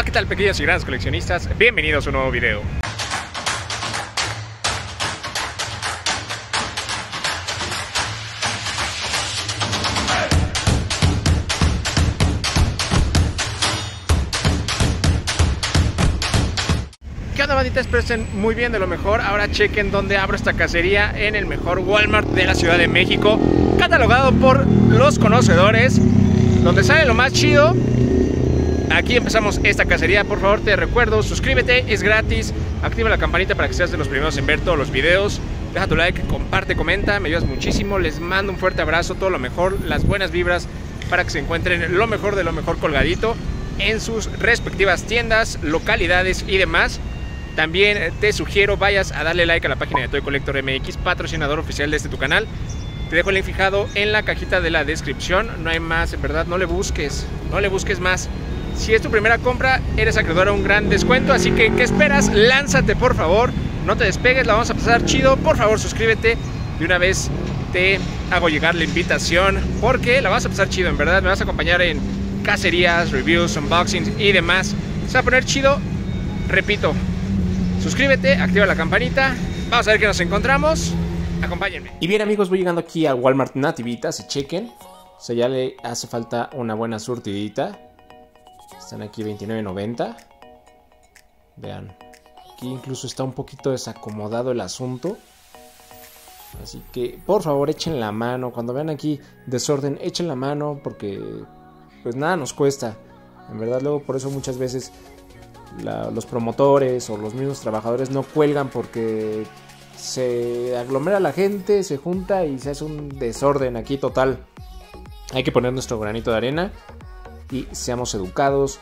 Hola, ¿qué tal pequeños y grandes coleccionistas? Bienvenidos a un nuevo video. ¿Qué onda bandita? Espero estén muy bien de lo mejor. Ahora chequen dónde abro esta cacería en el mejor Walmart de la Ciudad de México. Catalogado por los conocedores. Donde sale lo más chido. Aquí empezamos esta cacería. Por favor te recuerdo, suscríbete, es gratis. Activa la campanita para que seas de los primeros en ver todos los videos. Deja tu like, comparte, comenta, me ayudas muchísimo. Les mando un fuerte abrazo, todo lo mejor, las buenas vibras para que se encuentren lo mejor de lo mejor colgadito en sus respectivas tiendas, localidades y demás. También te sugiero vayas a darle like a la página de Toy Collector MX, patrocinador oficial de este tu canal. Te dejo el link fijado en la cajita de la descripción. No hay más, en verdad, no le busques, no le busques más. Si es tu primera compra, eres acreedor a un gran descuento. Así que, ¿qué esperas? Lánzate, por favor. No te despegues, la vamos a pasar chido. Por favor, suscríbete. De una vez te hago llegar la invitación porque la vas a pasar chido, en verdad. Me vas a acompañar en cacerías, reviews, unboxings y demás. Se va a poner chido. Repito, suscríbete, activa la campanita. Vamos a ver qué nos encontramos. Acompáñenme. Y bien amigos, voy llegando aquí a Walmart Nativita, se chequen. O sea, ya le hace falta una buena surtidita. Están aquí 29.90. Vean. Aquí incluso está un poquito desacomodado el asunto. Así que por favor echen la mano. Cuando vean aquí desorden, echen la mano porque pues nada nos cuesta. En verdad luego por eso muchas veces los promotores o los mismos trabajadores no cuelgan porque se aglomera la gente, se junta y se hace un desorden aquí total. Hay que poner nuestro granito de arena y seamos educados.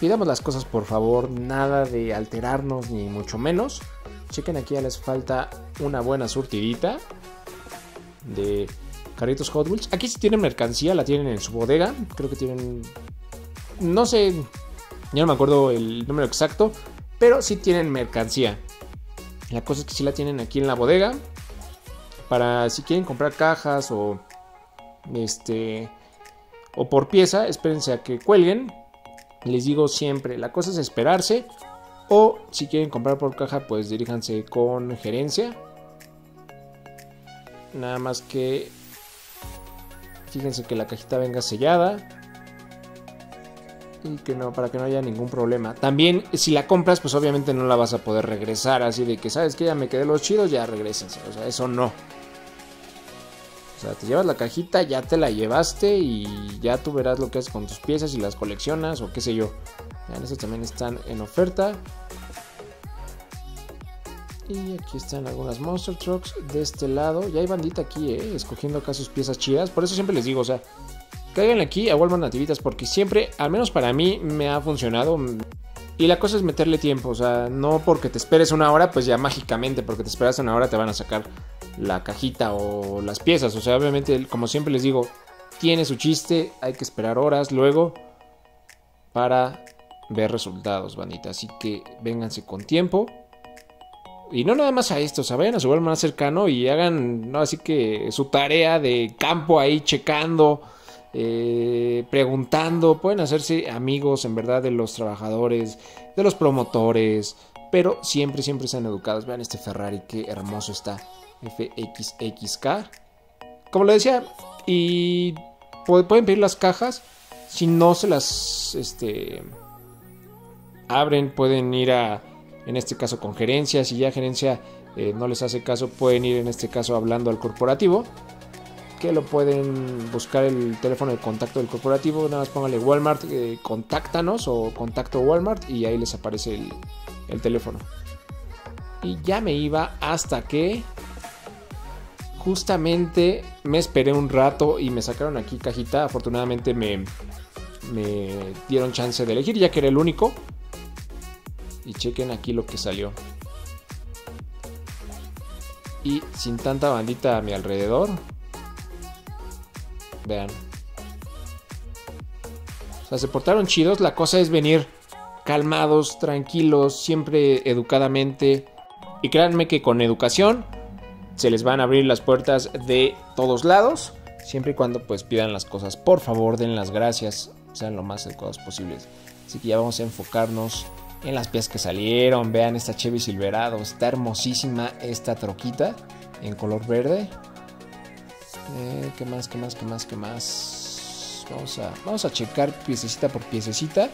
Pidamos las cosas por favor, nada de alterarnos ni mucho menos. Chequen aquí ya les falta una buena surtidita de carritos Hot Wheels. Aquí sí tienen mercancía, la tienen en su bodega. Creo que tienen, no sé, ya no me acuerdo el número exacto, pero sí tienen mercancía. La cosa es que sí la tienen aquí en la bodega. Para si quieren comprar cajas o este o por pieza, espérense a que cuelguen. Les digo siempre, la cosa es esperarse. O si quieren comprar por caja, pues diríjanse con gerencia. Nada más que fíjense que la cajita venga sellada. Y que no, para que no haya ningún problema. También, si la compras, pues obviamente no la vas a poder regresar. Así de que, ¿sabes que Ya me quedé los chidos, ya regresense. O sea, eso no. O sea, te llevas la cajita, ya te la llevaste y ya tú verás lo que haces con tus piezas y las coleccionas o qué sé yo. Vean, estos también están en oferta. Y aquí están algunas Monster Trucks de este lado. Ya hay bandita aquí, ¿eh? Escogiendo acá sus piezas chidas. Por eso siempre les digo, o sea, caigan aquí a Walmart Nativitas porque siempre, al menos para mí, me ha funcionado. Y la cosa es meterle tiempo, o sea, no porque te esperes una hora, pues ya mágicamente, porque te esperas una hora te van a sacar la cajita o las piezas. O sea, obviamente, como siempre les digo, tiene su chiste, hay que esperar horas luego para ver resultados, bandita. Así que vénganse con tiempo. Y no nada más a esto, o sea, vayan a su más cercano y hagan, no, así que su tarea de campo ahí checando, eh, preguntando. Pueden hacerse amigos en verdad de los trabajadores, de los promotores, pero siempre, siempre sean educados. Vean este Ferrari, qué hermoso está. FXXK. Como lo decía, y pueden pedir las cajas. Si no se las este, abren, pueden ir a, en este caso, con gerencia. Si ya gerencia eh, no les hace caso, pueden ir en este caso hablando al corporativo. Que lo pueden buscar el teléfono de contacto del corporativo. Nada más póngale Walmart, eh, contáctanos o contacto Walmart y ahí les aparece el, el teléfono. Y ya me iba hasta que justamente me esperé un rato y me sacaron aquí cajita. Afortunadamente me, me dieron chance de elegir ya que era el único. Y chequen aquí lo que salió. Y sin tanta bandita a mi alrededor. Vean. O sea, se portaron chidos. La cosa es venir calmados, tranquilos, siempre educadamente. Y créanme que con educación se les van a abrir las puertas de todos lados. Siempre y cuando pues pidan las cosas. Por favor, den las gracias. Sean lo más educados posibles. Así que ya vamos a enfocarnos en las piezas que salieron. Vean esta Chevy Silverado. Está hermosísima esta troquita en color verde. Eh, ¿Qué más? ¿Qué más? ¿Qué más? ¿Qué más? Vamos a, vamos a checar piececita por piececita.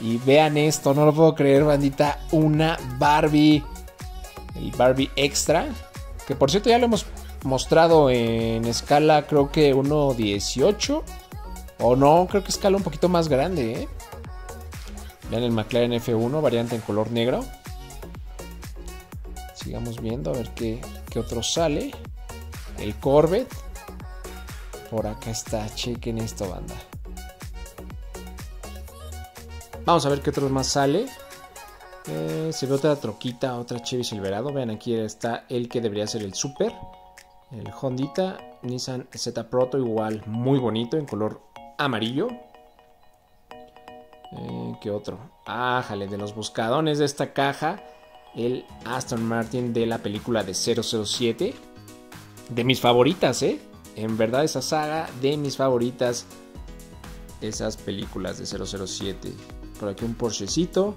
Y vean esto, no lo puedo creer, bandita. Una Barbie. El Barbie Extra. Que por cierto ya lo hemos mostrado en escala, creo que 1.18. O no, creo que escala un poquito más grande, ¿eh? Vean el McLaren F1, variante en color negro. Sigamos viendo a ver qué, qué otro sale. El Corvette. Por acá está, chequen esto, banda. Vamos a ver qué otros más sale. Eh, se ve otra troquita, otra Chevy Silverado. Vean, aquí está el que debería ser el Super. El Hondita Nissan Z Proto, igual muy bonito en color amarillo. Eh, ¿Qué otro? Ah, de los buscadones de esta caja. El Aston Martin de la película de 007. De mis favoritas, ¿eh? En verdad, esa saga de mis favoritas. Esas películas de 007. Por aquí un Porschecito.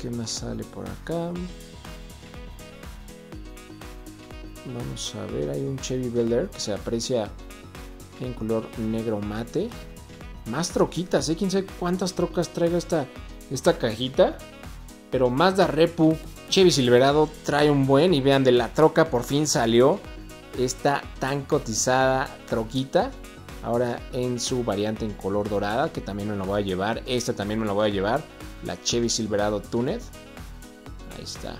¿Qué más sale por acá? Vamos a ver, hay un Chevy Bel que se aprecia en color negro mate. Más troquitas, ¿eh? Quién sabe cuántas trocas traiga esta, esta cajita. Pero Mazda Repu Chevy Silverado trae un buen. Y vean, de la troca por fin salió esta tan cotizada troquita. Ahora en su variante en color dorada, que también me lo voy a llevar. Esta también me lo voy a llevar. La Chevy Silverado Tuned. Ahí está.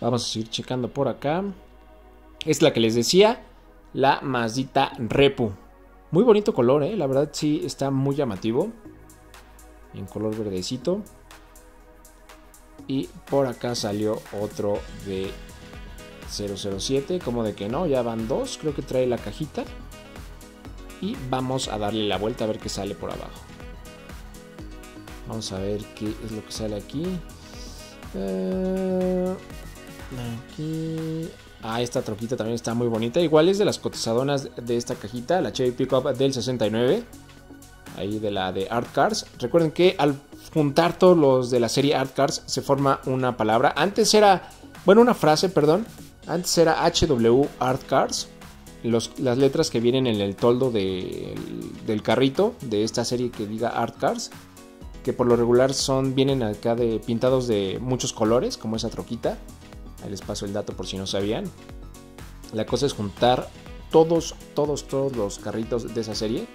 Vamos a seguir checando por acá. Es la que les decía. La Mazdita Repu. Muy bonito color, ¿eh? La verdad sí está muy llamativo. En color verdecito. Y por acá salió otro de 007. Como de que no, ya van dos. Creo que trae la cajita. Y vamos a darle la vuelta a ver qué sale por abajo. Vamos a ver qué es lo que sale aquí. Eh, aquí. Ah, esta troquita también está muy bonita. Igual es de las cotizadonas de esta cajita, la Chevy Pickup del 69. Ahí de la de Art Cars. Recuerden que al juntar todos los de la serie Art Cars se forma una palabra. Antes era, bueno, una frase, perdón. Antes era HW Art Cars. las letras que vienen en el toldo del carrito de esta serie que diga Art Cars. Que por lo regular son, vienen acá de pintados de muchos colores, como esa troquita. Ahí les paso el dato por si no sabían. La cosa es juntar todos, todos, todos los carritos de esa serie.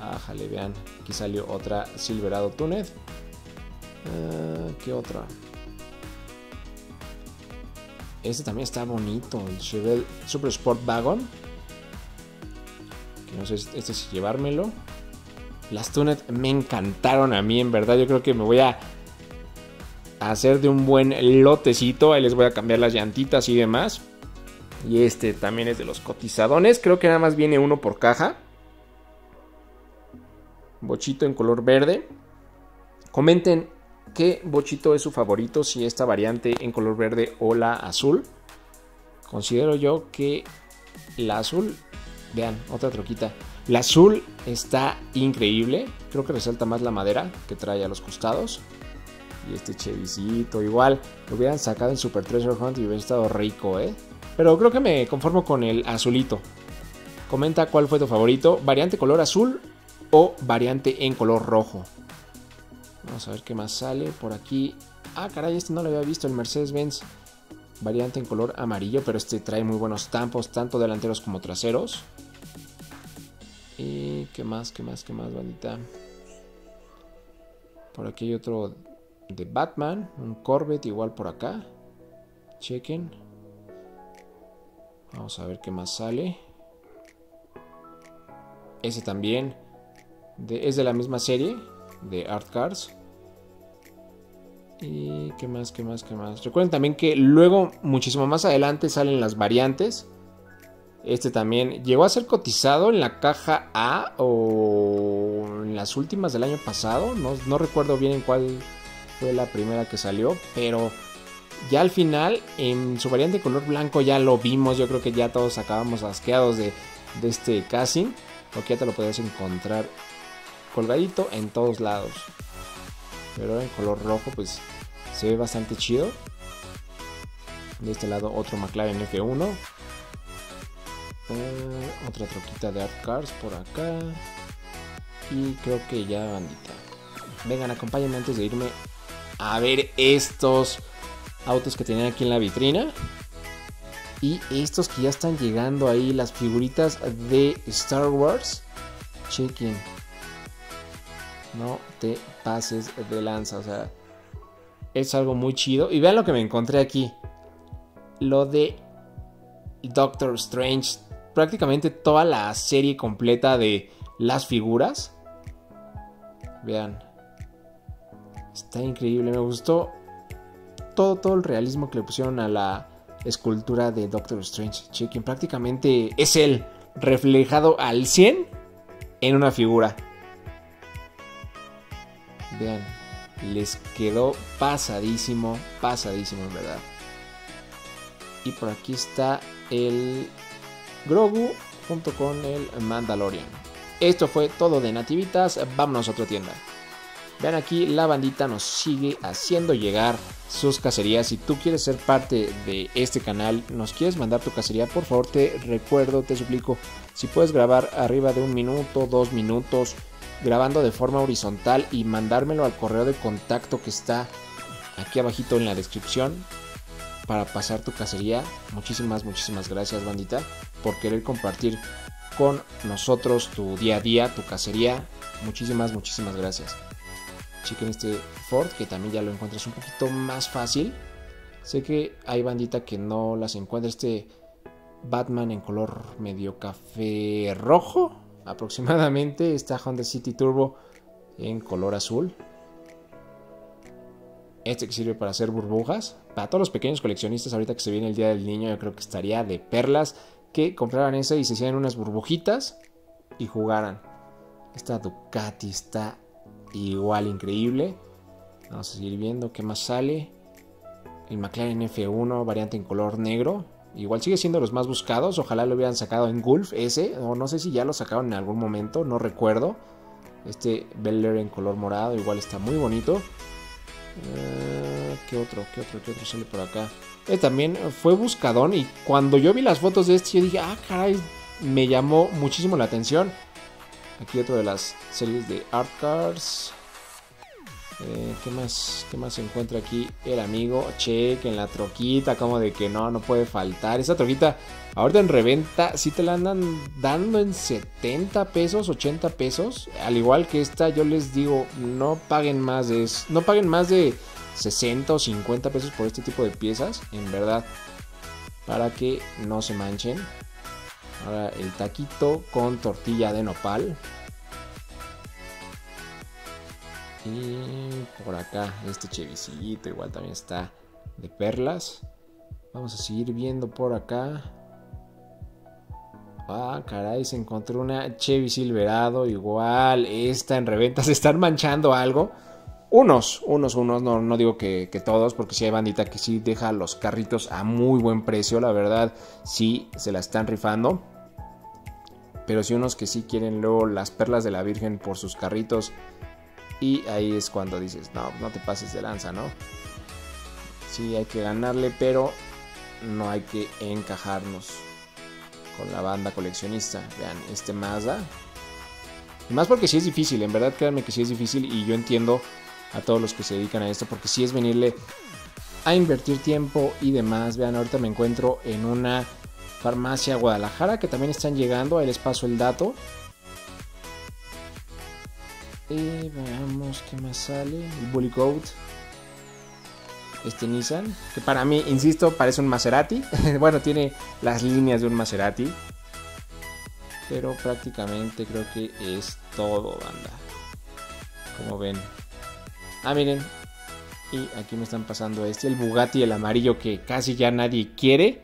Ájale, vean. Aquí salió otra Silverado Tuned. Ah, ¿Qué otra? Este también está bonito. El Chevelle Super Sport Wagon. No sé este si llevármelo. Las Tuned me encantaron a mí, en verdad. Yo creo que me voy a hacer de un buen lotecito. Ahí les voy a cambiar las llantitas y demás. Y este también es de los cotizadones. Creo que nada más viene uno por caja. Bochito en color verde. Comenten qué bochito es su favorito. Si esta variante en color verde o la azul. Considero yo que la azul. Vean, otra troquita. La azul está increíble. Creo que resalta más la madera que trae a los costados. Y este Chevisito, igual lo hubieran sacado en Super Treasure Hunt y hubiera estado rico, ¿eh? Pero creo que me conformo con el azulito. Comenta cuál fue tu favorito, variante color azul o variante en color rojo. Vamos a ver qué más sale por aquí. Ah, caray, este no lo había visto, el Mercedes-Benz. Variante en color amarillo, pero este trae muy buenos tampos, tanto delanteros como traseros. Y qué más, qué más, qué más, bandita. Por aquí hay otro de Batman, un Corvette igual por acá. Chequen. Vamos a ver qué más sale. Ese también es de la misma serie de Art Cars. Y qué más, qué más, qué más. Recuerden también que luego, muchísimo más adelante, salen las variantes. Este también llegó a ser cotizado en la caja A o en las últimas del año pasado. No, no recuerdo bien en cuál fue la primera que salió, pero ya al final en su variante color blanco ya lo vimos, yo creo que ya todos acabamos asqueados de, este casting. Porque ya te lo puedes encontrar colgadito en todos lados. Pero en color rojo pues se ve bastante chido. De este lado otro McLaren F1. Eh, otra troquita de Art Cars por acá. Y creo que ya bandita. Vengan, acompáñenme antes de irme a ver estos autos que tenían aquí en la vitrina. Y estos que ya están llegando ahí, las figuritas de Star Wars. Chequen. No te pases de lanza, o sea, es algo muy chido. Y vean lo que me encontré aquí. Lo de Doctor Strange. Prácticamente toda la serie completa de las figuras. Vean. Está increíble. Me gustó todo, todo el realismo que le pusieron a la escultura de Doctor Strange. Chequen, prácticamente es él reflejado al 100 en una figura. Vean, les quedó pasadísimo, pasadísimo en verdad. Y por aquí está el Grogu junto con el Mandalorian. Esto fue todo de Nativitas, vámonos a otra tienda. Vean aquí, la bandita nos sigue haciendo llegar sus cacerías. Si tú quieres ser parte de este canal, nos quieres mandar tu cacería, por favor te recuerdo, te suplico, si puedes grabar arriba de un minuto, dos minutos, grabando de forma horizontal y mandármelo al correo de contacto que está aquí abajito en la descripción para pasar tu cacería. Muchísimas, muchísimas gracias bandita por querer compartir con nosotros tu día a día, tu cacería. Muchísimas, muchísimas gracias. Chequen este Ford que también ya lo encuentras un poquito más fácil. Sé que hay bandita que no las encuentra. Este Batman en color medio café rojo aproximadamente. Esta Honda City Turbo en color azul. Este que sirve para hacer burbujas. Para todos los pequeños coleccionistas, ahorita que se viene el Día del Niño, yo creo que estaría de perlas que compraran esa y se hicieran unas burbujitas y jugaran. Esta Ducati está igual increíble. Vamos a seguir viendo qué más sale. El McLaren F1, variante en color negro. Igual sigue siendo los más buscados. Ojalá lo hubieran sacado en Gulf ese. O no sé si ya lo sacaron en algún momento. No recuerdo. Este Bel en color morado. Igual está muy bonito. Eh, ¿Qué otro? ¿Qué otro? ¿Qué otro sale por acá? Eh, también fue buscadón. Y cuando yo vi las fotos de este, yo dije, ah, caray. Me llamó muchísimo la atención. Aquí otro de las series de Art Cars. Eh, ¿qué, más, ¿Qué más se encuentra aquí? El amigo Check en la troquita, como de que no, no puede faltar. Esa troquita, ahorita en reventa, si te la andan dando en 70 pesos, 80 pesos. Al igual que esta, yo les digo, no paguen más de, no paguen más de 60 o 50 pesos por este tipo de piezas, en verdad, para que no se manchen. Ahora el taquito con tortilla de nopal. Y por acá este chevicillito igual también está de perlas. Vamos a seguir viendo por acá. Ah, caray, se encontró una Chevy Silverado. Igual, esta en reventa. Se están manchando algo. Unos, unos, unos. No, no digo que, todos, porque si hay bandita que sí deja los carritos a muy buen precio. La verdad, sí se la están rifando. Pero si unos que sí quieren luego las perlas de la Virgen por sus carritos y ahí es cuando dices, no, no te pases de lanza, ¿no? Sí, hay que ganarle, pero no hay que encajarnos con la banda coleccionista. Vean, este Mazda. Y más porque sí es difícil, en verdad créanme que sí es difícil y yo entiendo a todos los que se dedican a esto porque sí es venirle a invertir tiempo y demás. Vean, ahorita me encuentro en una farmacia Guadalajara que también están llegando, ahí les paso el dato. Y veamos qué más sale. El Bully Goat. Este Nissan. Que para mí, insisto, parece un Maserati. bueno, tiene las líneas de un Maserati. Pero prácticamente creo que es todo, banda. Como ven. Ah, miren. Y aquí me están pasando este. El Bugatti, el amarillo que casi ya nadie quiere.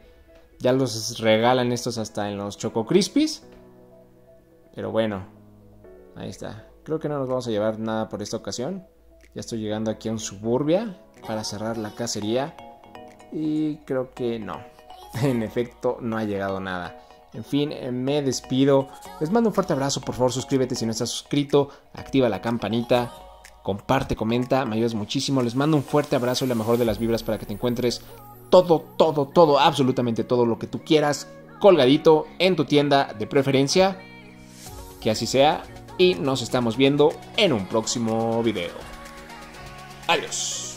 Ya los regalan estos hasta en los Choco Crispies. Pero bueno. Ahí está. Creo que no nos vamos a llevar nada por esta ocasión. Ya estoy llegando aquí a un suburbia para cerrar la cacería. Y creo que no. En efecto, no ha llegado nada. En fin, me despido. Les mando un fuerte abrazo. Por favor, suscríbete si no estás suscrito. Activa la campanita. Comparte, comenta. Me ayudas muchísimo. Les mando un fuerte abrazo y la mejor de las vibras para que te encuentres todo, todo, todo, absolutamente todo lo que tú quieras colgadito en tu tienda de preferencia. Que así sea. Y nos estamos viendo en un próximo video. Adiós.